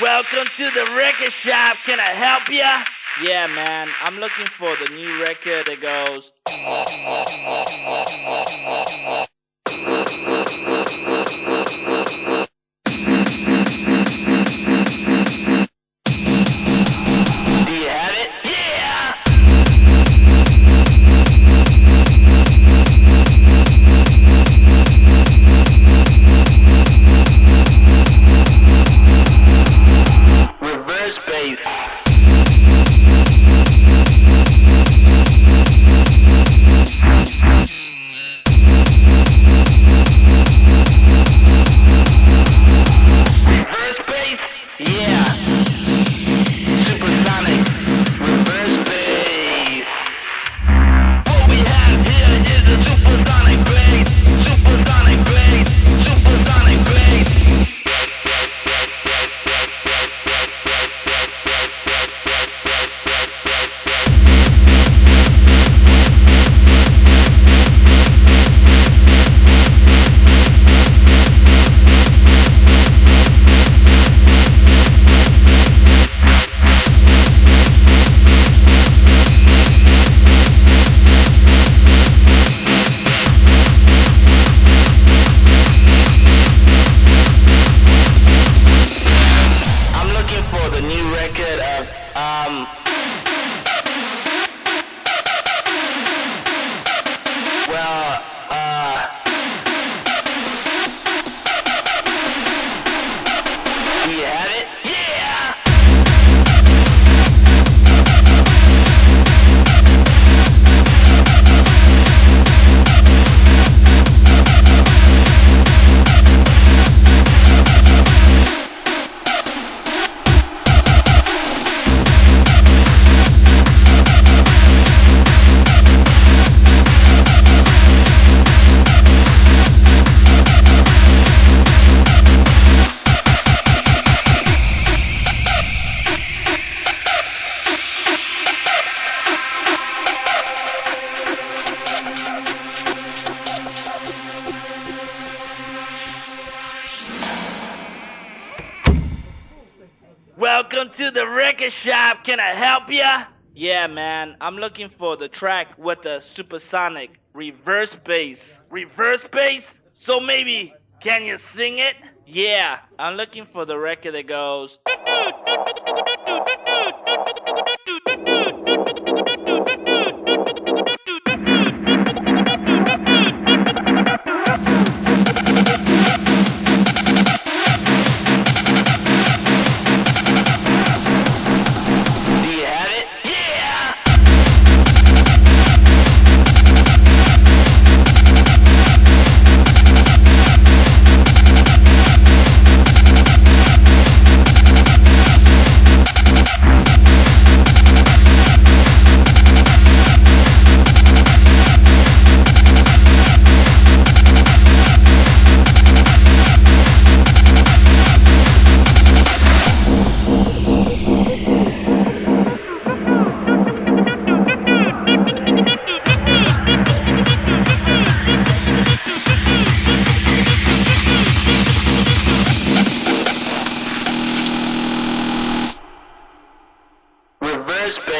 Welcome to the record shop. Can I help ya? Yeah, man, I'm looking for the new record that goes. Welcome to the record shop. Can I help ya? Yeah, man, I'm looking for the track with the supersonic reverse bass. Reverse bass? So maybe can you sing it? Yeah, I'm looking for the record that goes.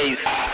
Bass.